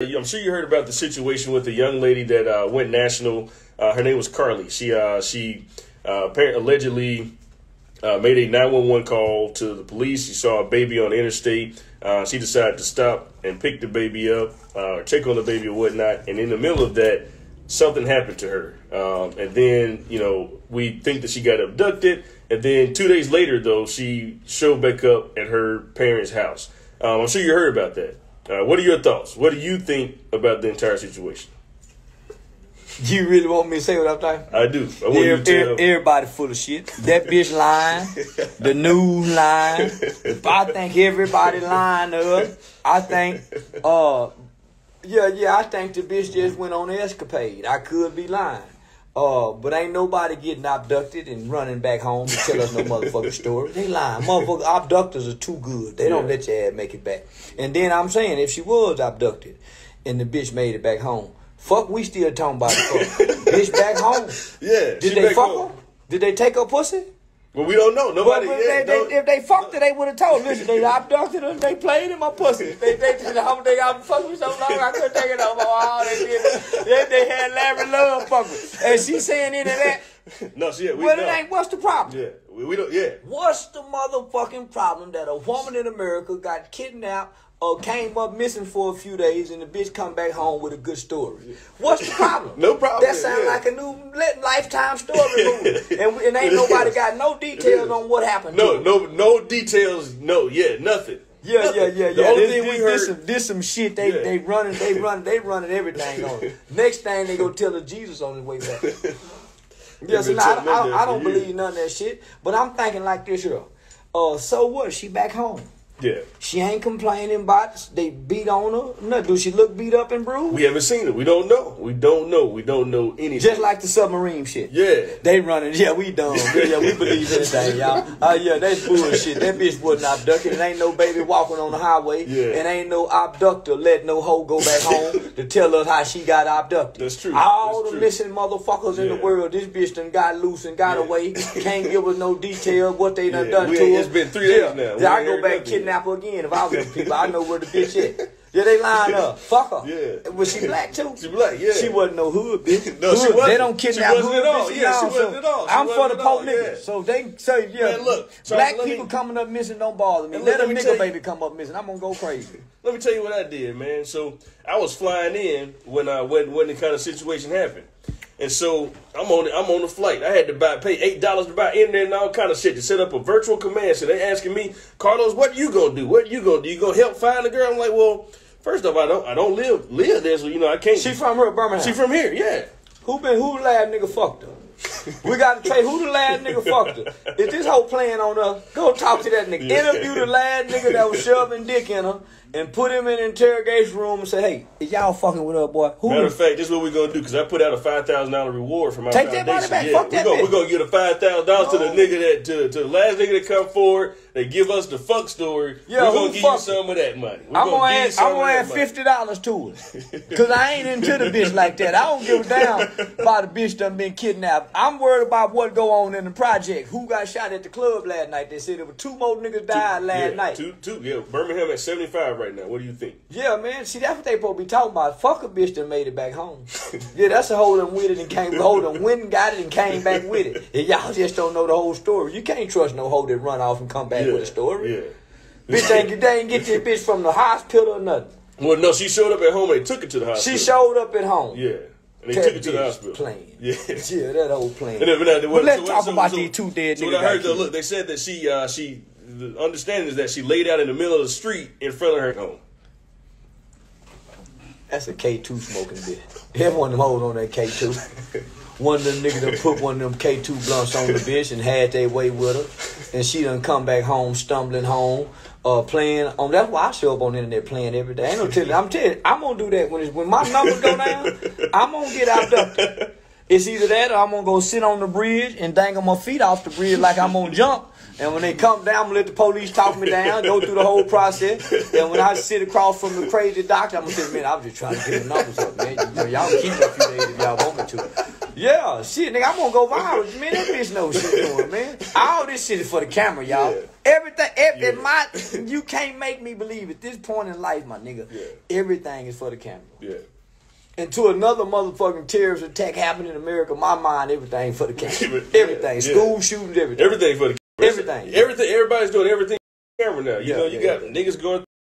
I'm sure you heard about the situation with the young lady that uh, went national. Uh, her name was Carlee. She uh, she uh, allegedly uh, made a 911 call to the police. She saw a baby on the interstate. Uh, she decided to stop and pick the baby up, check on the baby or whatnot. And in the middle of that, something happened to her. Um, and then you know we think that she got abducted. And then two days later, though, she showed back up at her parents' house. Um, I'm sure you heard about that. Uh, what are your thoughts? What do you think about the entire situation? You really want me to say what I'm thinking? I do. I want Every, you to tell. everybody full of shit. That bitch lying. the news lying. I think everybody lying up. I think, uh, yeah, yeah, I think the bitch just went on an escapade. I could be lying. Uh, but ain't nobody getting abducted and running back home to tell us no motherfucking story. They lying. Motherfucker, abductors are too good. They don't Yeah. let your ass make it back. And then I'm saying, if she was abducted and the bitch made it back home, fuck, we still talking about the fuck. bitch back home. yeah, Did they fuck home. her? Did they take her pussy? Well, we don't know. Nobody. but yeah, they, they, if they fucked it, they would have told. Listen, they abducted her. They played in my pussy. They they the whole thing. I fucked me so long I couldn't take it no more. Oh, they did. They, they had Larry Love fuck me. And she saying any of that. no, she, yeah, we Well, it ain't. What's the problem? Yeah, we, we don't. Yeah, What's the motherfucking problem that a woman in America got kidnapped or came up missing for a few days and the bitch come back home with a good story? What's the problem? No problem, That sounds yeah. like a new lifetime story movie. and, and ain't nobody got no details on what happened no, no, no details. No, yeah, nothing. Yeah, Nothing. yeah, yeah, yeah. The only this, thing this, we heard. this, some, this some shit. They Yeah. they running, they running, they running everything on it. Next thing they go tell the Jesus on his way back. yes, been and I, I, I don't believe none of that shit. But I'm thinking like this here. Uh, so what? She back home. Yeah, She ain't complaining about they beat on her. No, do she look beat up and bruised? we haven't seen it. We don't know. We don't know. We don't know anything. Just like the submarine shit. yeah, They running, yeah, we dumb. Yeah, yeah, we believe anything, y'all. Oh, yeah, that's bullshit. That bitch wasn't abducted. It ain't no baby walking on the highway. Yeah. And ain't no abductor let no hoe go back home to tell us how she got abducted. That's true. All That's the true. missing motherfuckers in the world, this bitch done got loose and got Yeah. away. Can't give us no detail what they done Yeah, done we to her. it's been three days yeah. now. We Yeah, I go back nothing her again if I was them people. I know where the bitch at. Yeah, they line up. Fuck her. Yeah. Was she black too? She black, yeah. She wasn't no hood bitch. No, she wasn't. They don't She kidnap wasn't hood at all. bitches. Yeah, she wasn't so at all. She I'm for the poor niggas. yeah. So they say, yeah, Man, look, Charles, black let me- people coming up missing don't bother me. And Let look, a nigga you- baby come up missing. I'm gonna go crazy. Let me tell you what I did, man. So I was flying in when I when when the kind of situation happened, and so I'm on the, I'm on the flight. I had to buy pay eight dollars to buy internet and all kind of shit to set up a virtual command. So they asking me, Carlos, what you gonna do? What you gonna do? You gonna help find the girl? I'm like, well, first off, I don't I don't live live there, so you know I can't. She from her Birmingham. she from here, yeah. Who been who last nigga fucked her? We got to tell who the last nigga fucked her. If this whole playing on us, go talk to that nigga. Yeah. Interview the last nigga that was shoving dick in her and put him in an interrogation room and say, hey, is y'all fucking with her, boy? Who Matter of fact, this is what we're gonna do because I put out a five thousand dollar reward for my Take that money back. Yeah, Fuck that we're we're gonna give a five thousand dollars to the nigga that to, to the last nigga that come forward. They give us the fuck story. Yeah, we're who gonna give you some of that money. We're I'm gonna give you add, some I'm gonna that add fifty dollars to it, cause I ain't into the bitch like that. I don't give a damn about the bitch done been kidnapped. I'm worried about what go on in the project. Who got shot at the club last night? They said there were two more niggas died last yeah, night. Two, two, yeah. Birmingham at seventy five right now. What do you think? Yeah, man. See, that's what they supposed to be talking about. Fuck a bitch that made it back home. yeah, that's a whole them with it and came hold them went and got it and came back with it. And y'all just don't know the whole story. You can't trust no hoe that run off and come back yeah, with a story. Yeah. Bitch ain't they ain't get this bitch from the hospital or nothing. Well, no, she showed up at home. They took her to the hospital. She showed up at home. Yeah, and they That took it to the hospital. Playing. Yeah. yeah, that old plane. And then, but, But let's talk about these two dead so niggas. what I heard look, they said that she, uh, she, the understanding is that she laid out in the middle of the street in front of her home. That's a K two smoking bitch. Everyone hold on that K two. One of them niggas done put one of them K two blunts on the bitch and had their way with her, and she done come back home stumbling home, uh, playing on. That's why I show up on the internet playing every day. Ain't no telling. I'm telling. I'm gonna do that when it's when my numbers go down. I'm gonna get abducted. It's either that or I'm gonna go sit on the bridge and dangle my feet off the bridge like I'm gonna jump. And when they come down, I'm gonna let the police talk me down, go through the whole process. And when I sit across from the crazy doctor, I'm gonna say, man, I'm just trying to get the numbers up, man. You know, y'all keep it a few days if y'all want me to. Yeah, shit, nigga, I'm gonna go viral. Man, that bitch knows shit doing, man. All this shit is for the camera, y'all. Yeah. Everything, every, Yeah. my, you can't make me believe at this point in life, my nigga. Yeah. Everything is for the camera. Yeah. Until another motherfucking terrorist attack happened in America, my mind, everything for the camera. Everything, yeah. school shootings, everything. Everything for the Everything. Everything. Everybody's doing everything camera now. You Yeah, know, you yeah, got niggas going